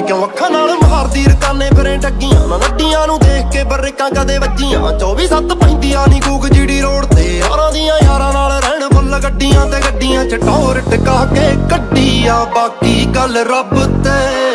ਕੇ ਕਿਉਂ ਅੱਖਾਂ ਨਾਲ ਮਾਰਦੀ ਰਕਾਨੇ ਫਿਰੇ ਟੱਗੀਆਂ। ਨਾ ਨੱਡੀਆਂ ਨੂੰ ਦੇਖ ਕੇ ਬਰਕਾਂ ਕਦੇ ਵੱਜੀਆਂ। 24 ਸੱਤ ਪੈਂਦੀਆਂ ਨਹੀਂ ਕੂਕ ਜਿਹੜੀ ਰੋਡ ਤੇ। ਯਾਰਾਂ ਦੀਆਂ ਯਾਰਾਂ ਨਾਲ ਰਹਿਣ ਫੁੱਲ ਗੱਡੀਆਂ ਤੇ ਗੱਡੀਆਂ ਚ ਟੌਰ ਟਕਾ ਕੇ ਕੱਢੀ ਆ। ਬਾਕੀ ਗੱਲ ਰੱਬ ਤੇ।